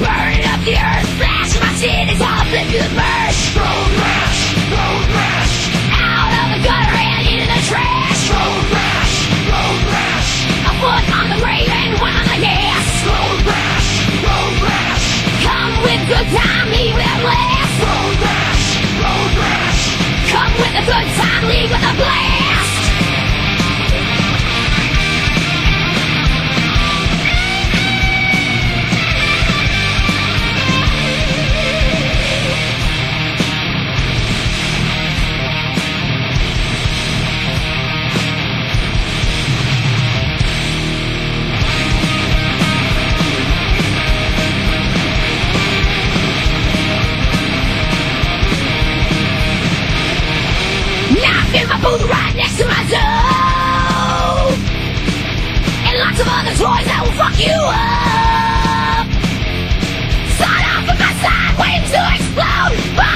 Burn up the earth, flash my cities off the humors Road rash, road rash Out of the gutter and into the trash. Road rash, road rash A foot on the brave and one on the gas. Road rash, road rash Come with good time, leave with less Road rash, road rash Come with a good time, leave with a blast. In my booth right next to my door. And lots of other toys that will fuck you up. Start off with my side, waiting to explode.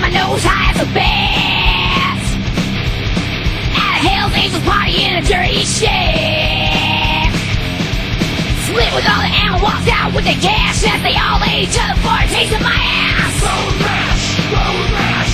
My nose, high as a bat. At a Hell's Angels party in a dirty shack. Split with all the ammo, walked out with the cash as they all ate each other for a taste of my ass. Road rash, road rash.